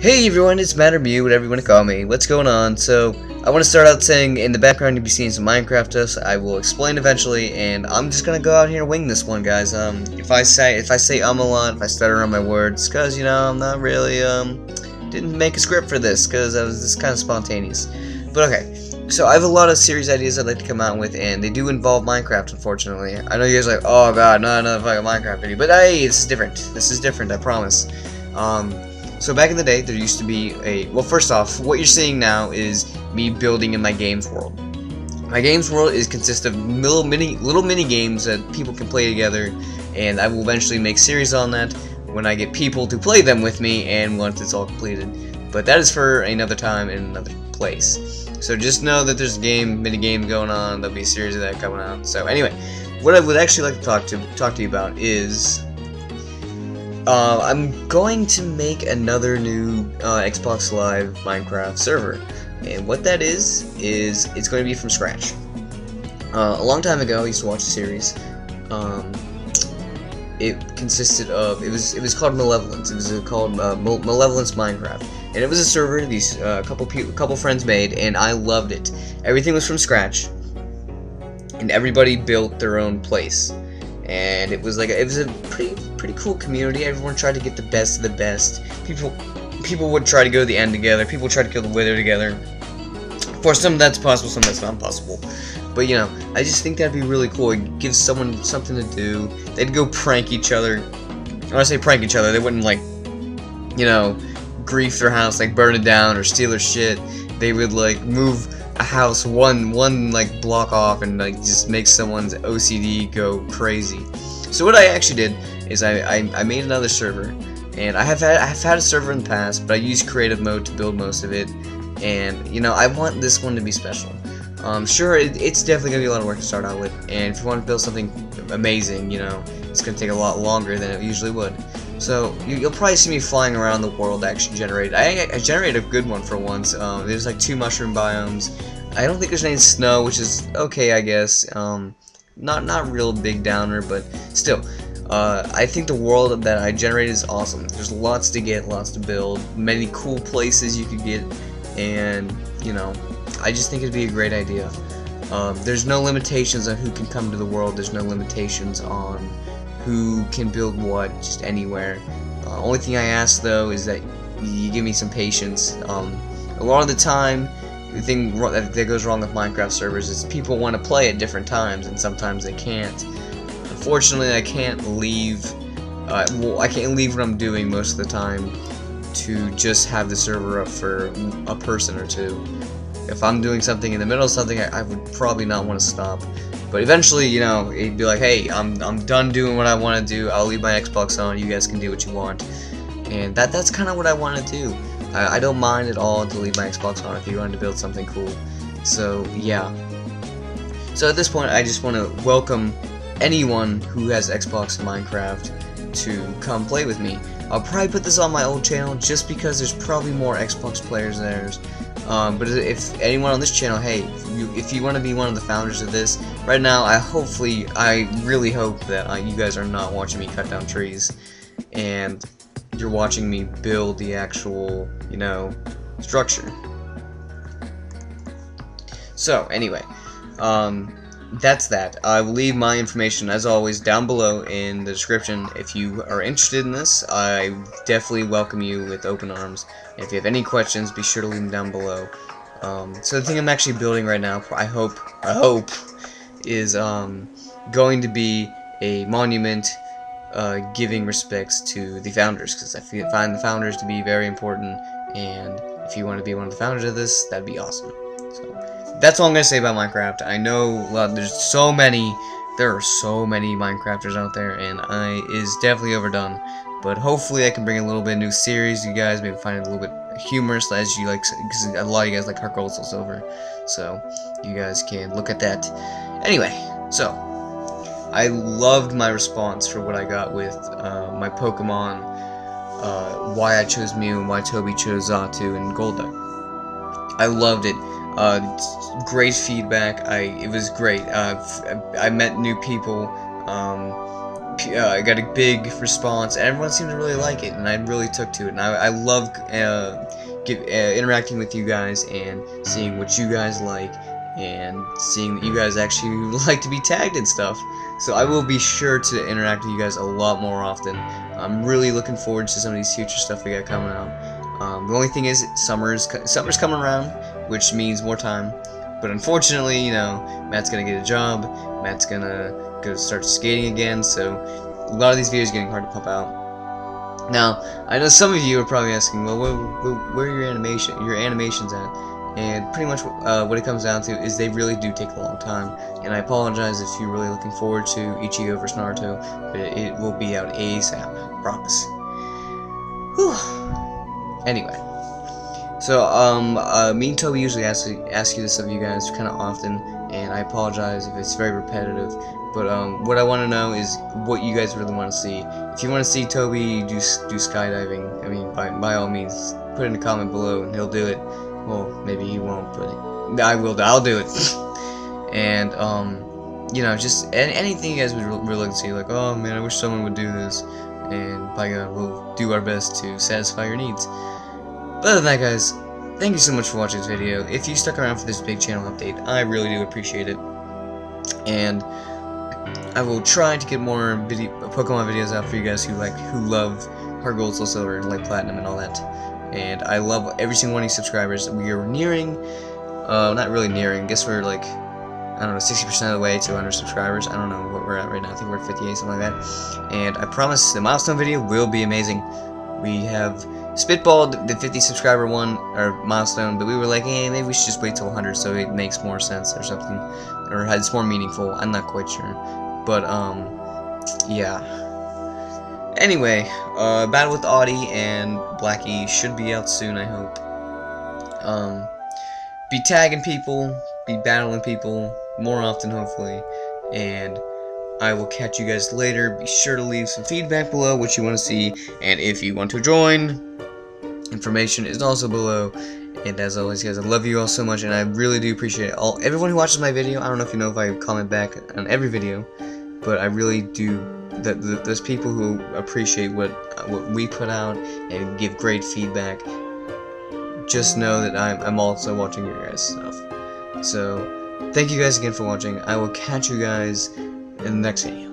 Hey everyone, it's Matt or Mew, whatever you want to call me. What's going on? So, I want to start out saying, in the background you'll be seeing some Minecraft us. I will explain eventually, and I'm just gonna go out here and wing this one, guys. Um, if I say if I say um a lot, if I stutter on my words, cause you know I'm not really um didn't make a script for this, cause I was just kind of spontaneous. But okay, so I have a lot of series ideas I'd like to come out with, and they do involve Minecraft, unfortunately. I know you guys are like, oh god, not another fucking Minecraft video, but hey, this is different. This is different, I promise. Um, so back in the day, there used to be a, well first off, what you're seeing now is me building in my games world. My games world is consists of little mini, little mini games that people can play together, and I will eventually make series on that when I get people to play them with me and once it's all completed. But that is for another time in another place. So just know that there's a game, mini game going on. There'll be a series of that coming out. So anyway, what I would actually like to talk to talk to you about is uh, I'm going to make another new uh, Xbox Live Minecraft server, and what that is is it's going to be from scratch. Uh, a long time ago, I used to watch a series. Um, it consisted of it was it was called Malevolence. It was called uh, Malevolence Minecraft, and it was a server these uh, couple couple friends made, and I loved it. Everything was from scratch, and everybody built their own place and it was like it was a pretty pretty cool community. Everyone tried to get the best of the best. People people would try to go to the end together. People tried to kill the Wither together. For some that's possible, some that's not possible. But you know, I just think that'd be really cool. It gives someone something to do. They'd go prank each other. When I say prank each other, they wouldn't like, you know, grief their house, like burn it down or steal their shit. They would like move a house one one like block off and like just make someone's OCD go crazy. So what I actually did is I, I, I made another server and I have had I have had a server in the past but I used creative mode to build most of it and you know I want this one to be special. Um, sure it, it's definitely gonna be a lot of work to start out with and if you want to build something amazing you know it's gonna take a lot longer than it usually would. So you, will probably see me flying around the world actually generate. I, I generated a good one for once. Um, there's like two mushroom biomes. I don't think there's any snow, which is okay, I guess. Um, not not real big downer, but still. Uh, I think the world that I generated is awesome. There's lots to get, lots to build, many cool places you could get, and you know, I just think it'd be a great idea. Um, there's no limitations on who can come to the world. There's no limitations on who can build what just anywhere. Uh, only thing I ask though is that you give me some patience. Um, a lot of the time, the thing that goes wrong with Minecraft servers is people want to play at different times, and sometimes they can't. Unfortunately, I can't leave. Uh, well, I can't leave what I'm doing most of the time to just have the server up for a person or two. If I'm doing something in the middle of something, I, I would probably not want to stop. But eventually, you know, it'd be like, hey, I'm, I'm done doing what I want to do. I'll leave my Xbox on. You guys can do what you want. And that that's kind of what I want to do. I, I don't mind at all to leave my Xbox on if you want to build something cool. So, yeah. So at this point, I just want to welcome anyone who has Xbox and Minecraft to come play with me. I'll probably put this on my old channel just because there's probably more Xbox players there. Um, but if anyone on this channel, hey, if you, if you want to be one of the founders of this, right now, I hopefully, I really hope that uh, you guys are not watching me cut down trees, and you're watching me build the actual, you know, structure. So, anyway, um, that's that. I will leave my information, as always, down below in the description. If you are interested in this, I definitely welcome you with open arms. And if you have any questions, be sure to leave them down below. Um, so the thing I'm actually building right now, I hope, I hope, is um, going to be a monument uh, giving respects to the founders, because I find the founders to be very important, and if you want to be one of the founders of this, that'd be awesome. So that's all I'm gonna say about Minecraft. I know there's so many, there are so many Minecrafters out there, and I is definitely overdone. But hopefully, I can bring a little bit new series. You guys maybe find it a little bit humorous, as you like, because a lot of you guys like Heart Gold Soul Silver, so you guys can look at that. Anyway, so I loved my response for what I got with uh, my Pokemon, uh, why I chose Mew and why Toby chose Xatu and Golduck. I loved it. Uh, great feedback. I it was great. Uh, I met new people. Um, uh, I got a big response, everyone seemed to really like it, and I really took to it. And I, I love uh, give, uh, interacting with you guys and seeing what you guys like, and seeing that you guys actually like to be tagged and stuff. So I will be sure to interact with you guys a lot more often. I'm really looking forward to some of these future stuff we got coming out. Um, the only thing is, summer's summer's coming around, which means more time. But unfortunately, you know, Matt's gonna get a job. Matt's gonna go start skating again. So a lot of these videos are getting hard to pump out. Now, I know some of you are probably asking, well, where, where, where are your animation, your animations at? And pretty much uh, what it comes down to is they really do take a long time. And I apologize if you're really looking forward to Ichigo vs Naruto, but it will be out ASAP. Promise. Whew. Anyway. So, um, uh, me and Toby usually ask, ask you this of you guys kind of often, and I apologize if it's very repetitive, but, um, what I want to know is what you guys really want to see. If you want to see Toby do, do skydiving, I mean, by, by all means, put in a comment below, and he'll do it. Well, maybe he won't, but I will, I'll do it. and, um, you know, just anything you guys would really like to see, like, oh, man, I wish someone would do this, and by God, we'll do our best to satisfy your needs. But other than that, guys, thank you so much for watching this video. If you stuck around for this big channel update, I really do appreciate it. And I will try to get more video Pokemon videos out for you guys who like who love Heart Gold, Soul Silver, and like Platinum and all that. And I love every single one of you subscribers. We are nearing, uh, not really nearing. I guess we're like, I don't know, 60% of the way to 100 subscribers. I don't know what we're at right now. I think we're at 58, something like that. And I promise the milestone video will be amazing. We have spitballed the 50 subscriber one or milestone, but we were like, hey, maybe we should just wait till 100 so it makes more sense or something, or it's more meaningful. I'm not quite sure, but um, yeah. Anyway, uh, Battle with Audie and Blackie should be out soon, I hope. Um, be tagging people, be battling people more often, hopefully, and I will catch you guys later. Be sure to leave some feedback below what you want to see, and if you want to join, information is also below. And as always, guys, I love you all so much, and I really do appreciate it. all everyone who watches my video. I don't know if you know if I comment back on every video, but I really do. That those people who appreciate what what we put out and give great feedback. Just know that I'm I'm also watching your guys' stuff. So, thank you guys again for watching. I will catch you guys in the next video.